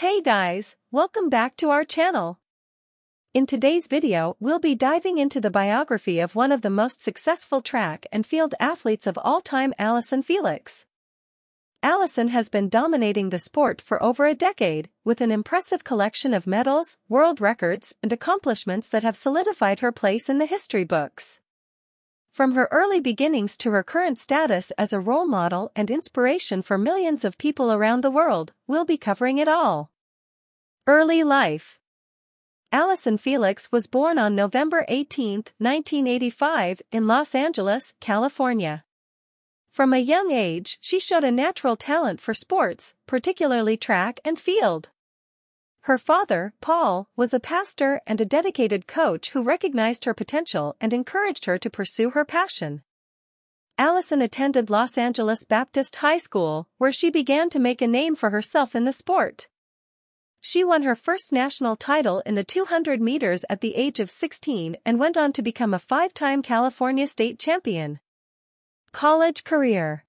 Hey guys, welcome back to our channel. In today's video, we'll be diving into the biography of one of the most successful track and field athletes of all time Allyson Felix. Allyson has been dominating the sport for over a decade, with an impressive collection of medals, world records, and accomplishments that have solidified her place in the history books. From her early beginnings to her current status as a role model and inspiration for millions of people around the world, we'll be covering it all. Early life Allyson Felix was born on November 18, 1985, in Los Angeles, California. From a young age, she showed a natural talent for sports, particularly track and field. Her father, Paul, was a pastor and a dedicated coach who recognized her potential and encouraged her to pursue her passion. Allyson attended Los Angeles Baptist High School, where she began to make a name for herself in the sport. She won her first national title in the 200 meters at the age of 16 and went on to become a five-time California state champion. College career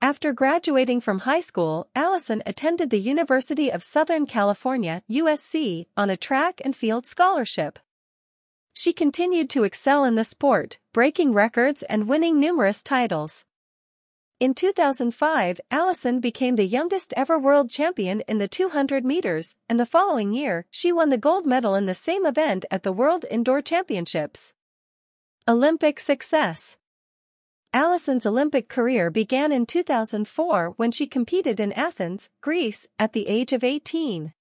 after graduating from high school, Allyson attended the University of Southern California, USC, on a track and field scholarship. She continued to excel in the sport, breaking records and winning numerous titles. In 2005, Allyson became the youngest ever world champion in the 200 meters, and the following year, she won the gold medal in the same event at the World Indoor Championships. Olympic success Allyson's Olympic career began in 2004 when she competed in Athens, Greece, at the age of 18.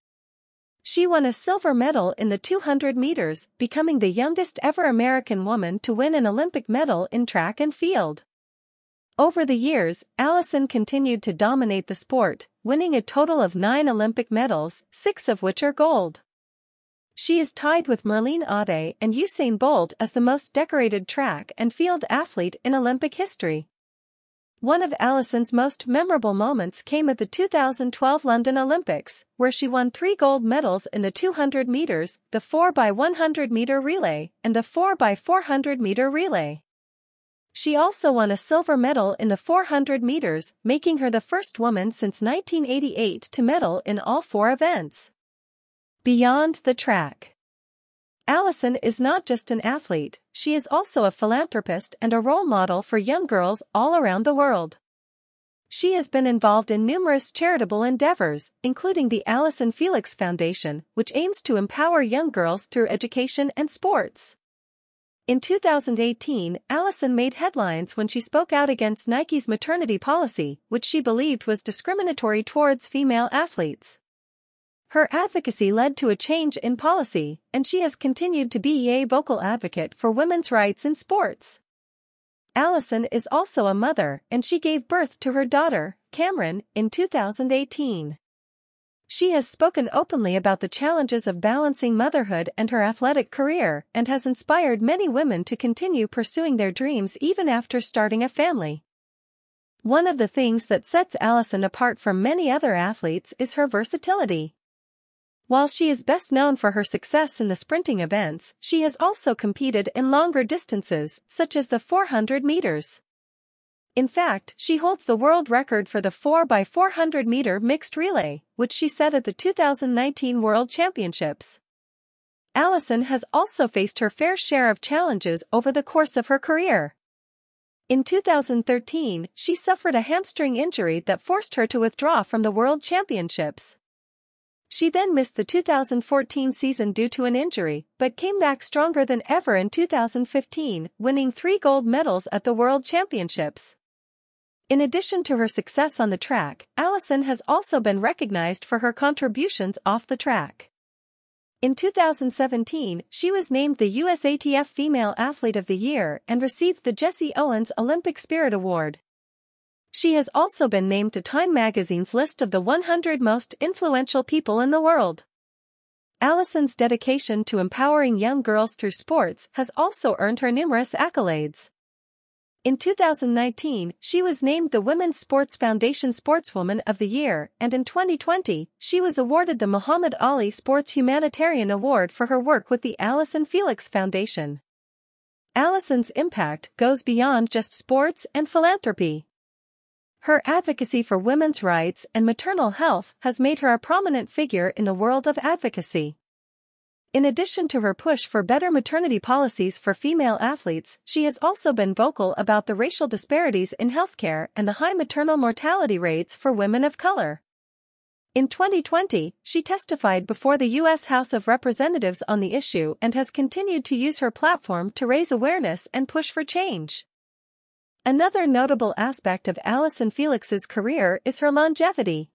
She won a silver medal in the 200 meters, becoming the youngest ever American woman to win an Olympic medal in track and field. Over the years, Allyson continued to dominate the sport, winning a total of nine Olympic medals, six of which are gold. She is tied with Merlene Ottey and Usain Bolt as the most decorated track and field athlete in Olympic history. One of Allyson's most memorable moments came at the 2012 London Olympics, where she won three gold medals in the 200 meters, the 4x100 meter relay, and the 4x400 meter relay. She also won a silver medal in the 400 meters, making her the first woman since 1988 to medal in all four events. Beyond the track. Allyson is not just an athlete, she is also a philanthropist and a role model for young girls all around the world. She has been involved in numerous charitable endeavors, including the Allyson Felix Foundation, which aims to empower young girls through education and sports. In 2018, Allyson made headlines when she spoke out against Nike's maternity policy, which she believed was discriminatory towards female athletes. Her advocacy led to a change in policy, and she has continued to be a vocal advocate for women's rights in sports. Allyson is also a mother, and she gave birth to her daughter, Cameron, in 2018. She has spoken openly about the challenges of balancing motherhood and her athletic career and has inspired many women to continue pursuing their dreams even after starting a family. One of the things that sets Allyson apart from many other athletes is her versatility. While she is best known for her success in the sprinting events, she has also competed in longer distances, such as the 400 meters. In fact, she holds the world record for the 4x400 meter mixed relay, which she set at the 2019 World Championships. Allyson has also faced her fair share of challenges over the course of her career. In 2013, she suffered a hamstring injury that forced her to withdraw from the World Championships. She then missed the 2014 season due to an injury, but came back stronger than ever in 2015, winning three gold medals at the World Championships. In addition to her success on the track, Allyson has also been recognized for her contributions off the track. In 2017, she was named the USATF Female Athlete of the Year and received the Jesse Owens Olympic Spirit Award. She has also been named to Time magazine's list of the 100 most influential people in the world. Allyson's dedication to empowering young girls through sports has also earned her numerous accolades. In 2019, she was named the Women's Sports Foundation Sportswoman of the Year, and in 2020, she was awarded the Muhammad Ali Sports Humanitarian Award for her work with the Allyson Felix Foundation. Allyson's impact goes beyond just sports and philanthropy. Her advocacy for women's rights and maternal health has made her a prominent figure in the world of advocacy. In addition to her push for better maternity policies for female athletes, she has also been vocal about the racial disparities in healthcare and the high maternal mortality rates for women of color. In 2020, she testified before the U.S. House of Representatives on the issue and has continued to use her platform to raise awareness and push for change. Another notable aspect of Allyson Felix's career is her longevity.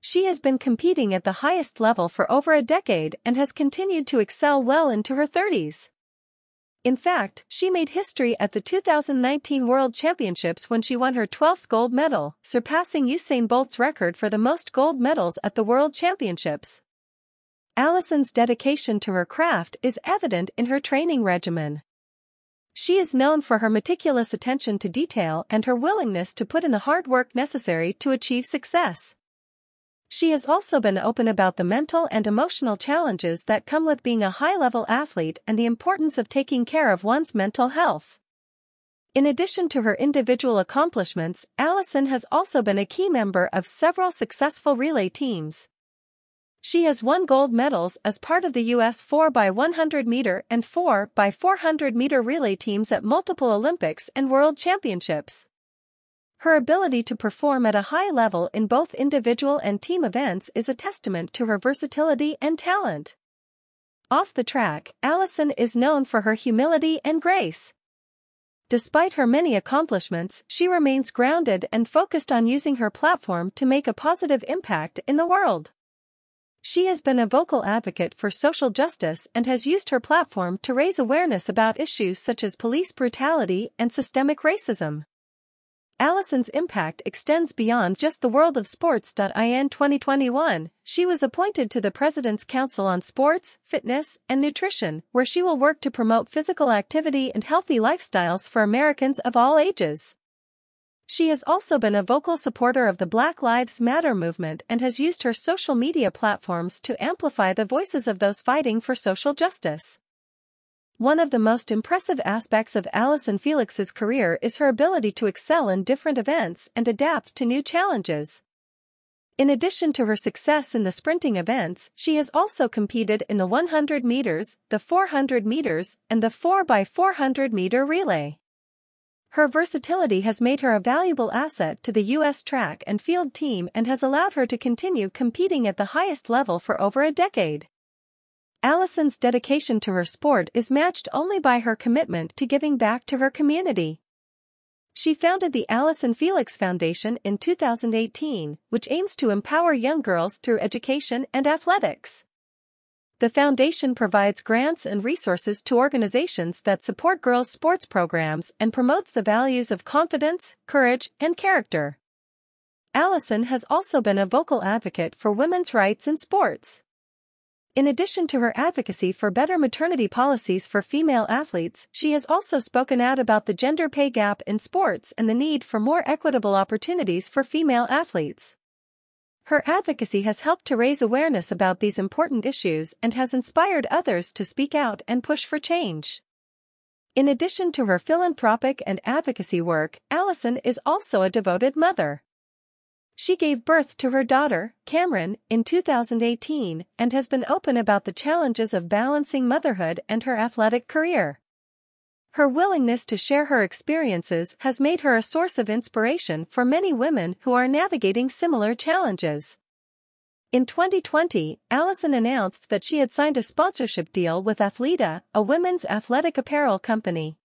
She has been competing at the highest level for over a decade and has continued to excel well into her 30s. In fact, she made history at the 2019 World Championships when she won her 12th gold medal, surpassing Usain Bolt's record for the most gold medals at the World Championships. Allyson's dedication to her craft is evident in her training regimen. She is known for her meticulous attention to detail and her willingness to put in the hard work necessary to achieve success. She has also been open about the mental and emotional challenges that come with being a high-level athlete and the importance of taking care of one's mental health. In addition to her individual accomplishments, Allyson has also been a key member of several successful relay teams. She has won gold medals as part of the U.S. 4x100 meter and 4x400 meter relay teams at multiple Olympics and World Championships. Her ability to perform at a high level in both individual and team events is a testament to her versatility and talent. Off the track, Allyson is known for her humility and grace. Despite her many accomplishments, she remains grounded and focused on using her platform to make a positive impact in the world. She has been a vocal advocate for social justice and has used her platform to raise awareness about issues such as police brutality and systemic racism. Allyson's impact extends beyond just the world of sports. In 2021, she was appointed to the President's Council on Sports, Fitness, and Nutrition, where she will work to promote physical activity and healthy lifestyles for Americans of all ages. She has also been a vocal supporter of the Black Lives Matter movement and has used her social media platforms to amplify the voices of those fighting for social justice. One of the most impressive aspects of Allyson Felix's career is her ability to excel in different events and adapt to new challenges. In addition to her success in the sprinting events, she has also competed in the 100 meters, the 400 meters, and the 4x400 meter relay. Her versatility has made her a valuable asset to the U.S. track and field team and has allowed her to continue competing at the highest level for over a decade. Allyson's dedication to her sport is matched only by her commitment to giving back to her community. She founded the Allyson Felix Foundation in 2018, which aims to empower young girls through education and athletics. The foundation provides grants and resources to organizations that support girls' sports programs and promotes the values of confidence, courage, and character. Allyson has also been a vocal advocate for women's rights in sports. In addition to her advocacy for better maternity policies for female athletes, she has also spoken out about the gender pay gap in sports and the need for more equitable opportunities for female athletes. Her advocacy has helped to raise awareness about these important issues and has inspired others to speak out and push for change. In addition to her philanthropic and advocacy work, Allyson is also a devoted mother. She gave birth to her daughter, Cameron, in 2018 and has been open about the challenges of balancing motherhood and her athletic career. Her willingness to share her experiences has made her a source of inspiration for many women who are navigating similar challenges. In 2020, Allyson announced that she had signed a sponsorship deal with Athleta, a women's athletic apparel company.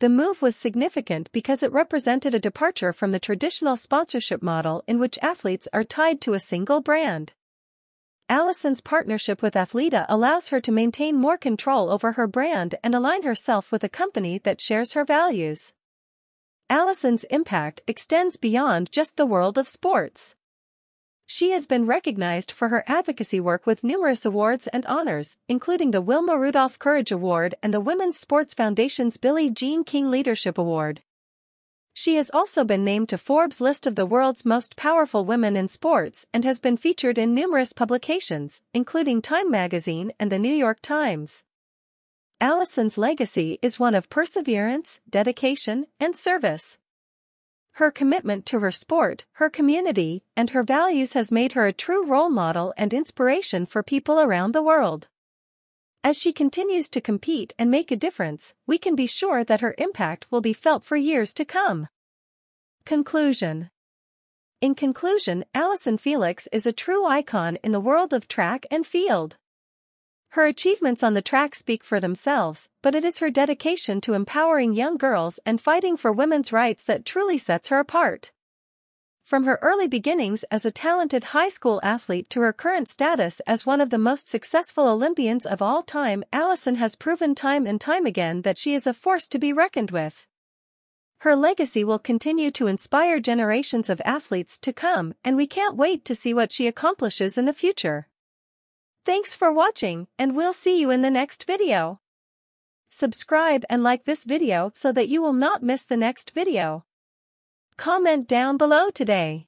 The move was significant because it represented a departure from the traditional sponsorship model in which athletes are tied to a single brand. Allyson's partnership with Athleta allows her to maintain more control over her brand and align herself with a company that shares her values. Allyson's impact extends beyond just the world of sports. She has been recognized for her advocacy work with numerous awards and honors, including the Wilma Rudolph Courage Award and the Women's Sports Foundation's Billie Jean King Leadership Award. She has also been named to Forbes' list of the world's most powerful women in sports and has been featured in numerous publications, including Time magazine and the New York Times. Allyson's legacy is one of perseverance, dedication, and service. Her commitment to her sport, her community, and her values has made her a true role model and inspiration for people around the world. As she continues to compete and make a difference, we can be sure that her impact will be felt for years to come. Conclusion In conclusion, Allyson Felix is a true icon in the world of track and field. Her achievements on the track speak for themselves, but it is her dedication to empowering young girls and fighting for women's rights that truly sets her apart. From her early beginnings as a talented high school athlete to her current status as one of the most successful Olympians of all time, Allyson has proven time and time again that she is a force to be reckoned with. Her legacy will continue to inspire generations of athletes to come, and we can't wait to see what she accomplishes in the future. Thanks for watching, and we'll see you in the next video. Subscribe and like this video so that you will not miss the next video. Comment down below today.